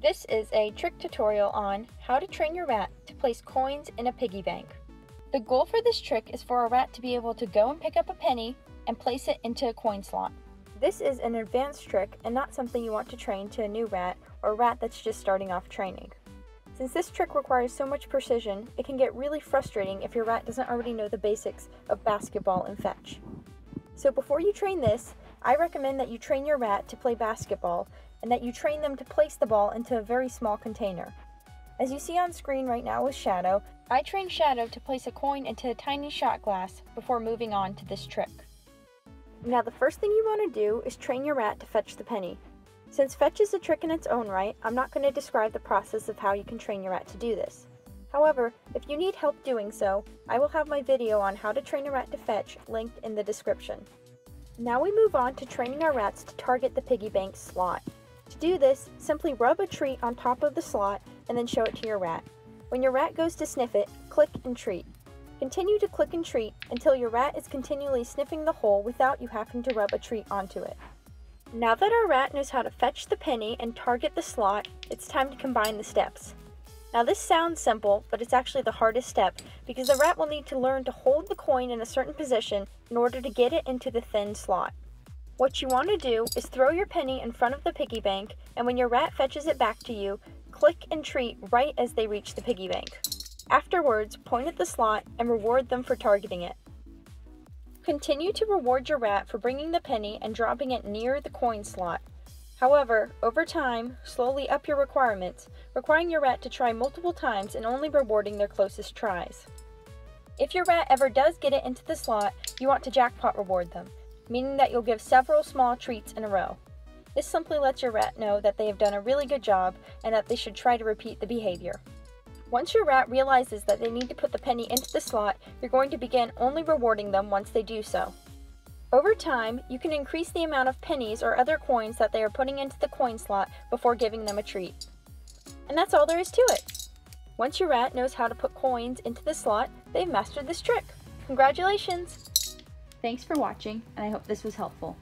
This is a trick tutorial on how to train your rat to place coins in a piggy bank. The goal for this trick is for a rat to be able to go and pick up a penny and place it into a coin slot. This is an advanced trick and not something you want to train to a new rat or rat that's just starting off training. Since this trick requires so much precision, it can get really frustrating if your rat doesn't already know the basics of basketball and fetch. So before you train this, I recommend that you train your rat to play basketball and that you train them to place the ball into a very small container. As you see on screen right now with Shadow, I train Shadow to place a coin into a tiny shot glass before moving on to this trick. Now the first thing you want to do is train your rat to fetch the penny. Since fetch is a trick in its own right, I'm not going to describe the process of how you can train your rat to do this. However, if you need help doing so, I will have my video on how to train a rat to fetch linked in the description. Now we move on to training our rats to target the piggy bank slot. To do this, simply rub a treat on top of the slot and then show it to your rat. When your rat goes to sniff it, click and treat. Continue to click and treat until your rat is continually sniffing the hole without you having to rub a treat onto it. Now that our rat knows how to fetch the penny and target the slot, it's time to combine the steps. Now this sounds simple, but it's actually the hardest step because the rat will need to learn to hold the coin in a certain position in order to get it into the thin slot. What you want to do is throw your penny in front of the piggy bank and when your rat fetches it back to you, click and treat right as they reach the piggy bank. Afterwards, point at the slot and reward them for targeting it. Continue to reward your rat for bringing the penny and dropping it near the coin slot. However, over time, slowly up your requirements, requiring your rat to try multiple times and only rewarding their closest tries. If your rat ever does get it into the slot, you want to jackpot reward them, meaning that you'll give several small treats in a row. This simply lets your rat know that they have done a really good job and that they should try to repeat the behavior. Once your rat realizes that they need to put the penny into the slot, you're going to begin only rewarding them once they do so. Over time, you can increase the amount of pennies or other coins that they are putting into the coin slot before giving them a treat. And that's all there is to it. Once your rat knows how to put coins into the slot, they've mastered this trick. Congratulations! Thanks for watching, and I hope this was helpful.